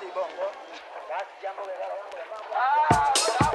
Nasty bum, what? That's jumbo, that's jumbo.